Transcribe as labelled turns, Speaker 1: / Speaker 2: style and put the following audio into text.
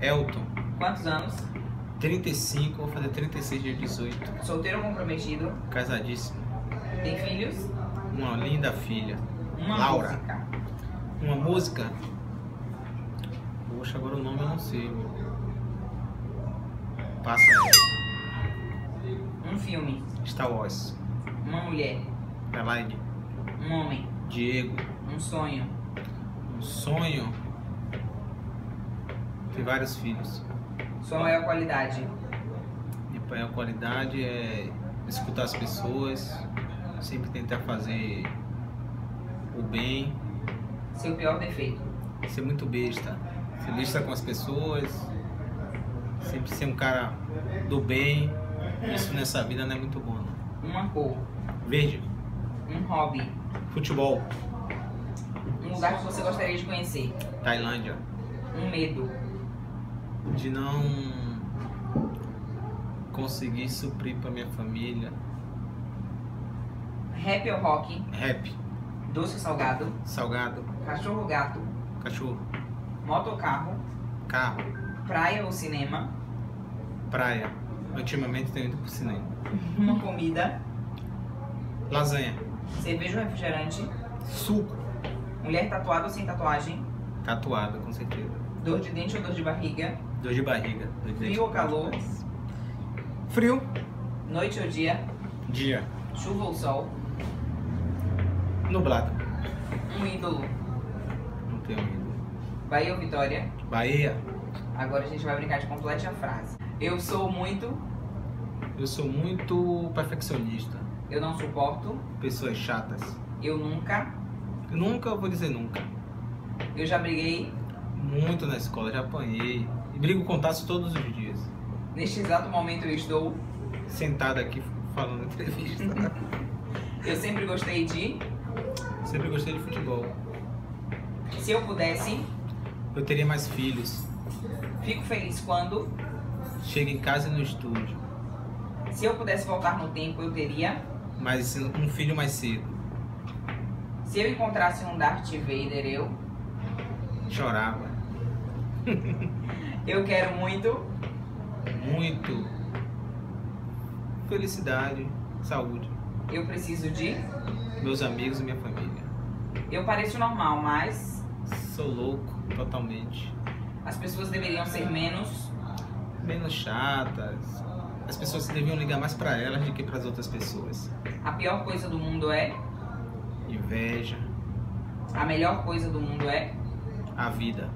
Speaker 1: Elton,
Speaker 2: Quantos anos?
Speaker 1: 35, vou fazer 36 dia 18.
Speaker 2: Solteiro ou comprometido?
Speaker 1: Casadíssimo.
Speaker 2: Tem filhos?
Speaker 1: Uma linda filha.
Speaker 2: Uma
Speaker 1: Laura.
Speaker 2: música.
Speaker 1: Uma música. Poxa, agora o nome eu não sei. meu. Passa aí.
Speaker 2: Um filme.
Speaker 1: Star Wars.
Speaker 2: Uma mulher.
Speaker 1: Adelaide.
Speaker 2: Um homem.
Speaker 1: Diego.
Speaker 2: Um sonho.
Speaker 1: Um sonho. Ter vários filhos.
Speaker 2: Sua maior qualidade.
Speaker 1: E para a qualidade é escutar as pessoas, sempre tentar fazer o bem,
Speaker 2: Seu pior defeito.
Speaker 1: ser muito besta, ser besta com as pessoas, sempre ser um cara do bem. Isso nessa vida não é muito bom. Não.
Speaker 2: Uma cor.
Speaker 1: Verde,
Speaker 2: Um hobby.
Speaker 1: futebol,
Speaker 2: Um lugar que você gostaria de conhecer.
Speaker 1: Tailândia,
Speaker 2: Um medo.
Speaker 1: De não conseguir suprir para minha família.
Speaker 2: Rap ou rock.
Speaker 1: Rap,
Speaker 2: Doce ou salgado.
Speaker 1: salgado,
Speaker 2: Cachorro ou gato.
Speaker 1: cachorro,
Speaker 2: Moto ou carro.
Speaker 1: carro,
Speaker 2: Praia ou cinema.
Speaker 1: praia. Ultimamente tenho ido pro cinema.
Speaker 2: Uma comida.
Speaker 1: Lasanha,
Speaker 2: Cerveja ou refrigerante.
Speaker 1: suco,
Speaker 2: Mulher tatuada ou sem tatuagem.
Speaker 1: tatuado com certeza.
Speaker 2: Dor de dente ou dor de barriga.
Speaker 1: Dor de barriga. Dor de
Speaker 2: Frio ou calor?
Speaker 1: Frio.
Speaker 2: Noite ou dia.
Speaker 1: Dia.
Speaker 2: Chuva ou sol.
Speaker 1: Nublado.
Speaker 2: Um ídolo.
Speaker 1: Não tenho medo.
Speaker 2: Bahia ou Vitória.
Speaker 1: Bahia.
Speaker 2: Agora a gente vai brincar de complete a frase. Eu sou muito.
Speaker 1: Eu sou muito perfeccionista.
Speaker 2: Eu não suporto.
Speaker 1: Pessoas chatas.
Speaker 2: Eu nunca.
Speaker 1: Eu nunca vou dizer nunca.
Speaker 2: Eu já briguei.
Speaker 1: Muito na escola, já apanhei. E brigo com taço todos os dias.
Speaker 2: Neste exato momento eu estou.
Speaker 1: Sentado aqui falando entrevista.
Speaker 2: Eu sempre gostei de.
Speaker 1: Sempre gostei de futebol.
Speaker 2: Se eu pudesse.
Speaker 1: Eu teria mais filhos.
Speaker 2: Fico feliz quando.
Speaker 1: Chego em casa e no estúdio.
Speaker 2: Se eu pudesse voltar no tempo eu teria.
Speaker 1: Mas um filho mais cedo.
Speaker 2: Se eu encontrasse um Darth Vader eu.
Speaker 1: Chorava.
Speaker 2: Eu quero muito.
Speaker 1: Muito. Felicidade. Saúde.
Speaker 2: Eu preciso de.
Speaker 1: Meus amigos e minha família.
Speaker 2: Eu pareço normal, mas.
Speaker 1: Sou louco, totalmente.
Speaker 2: As pessoas deveriam ser menos.
Speaker 1: Menos chatas. As pessoas deviam ligar mais pra elas do que para as outras pessoas.
Speaker 2: A pior coisa do mundo é.
Speaker 1: Inveja,
Speaker 2: A melhor coisa do mundo é.
Speaker 1: a vida.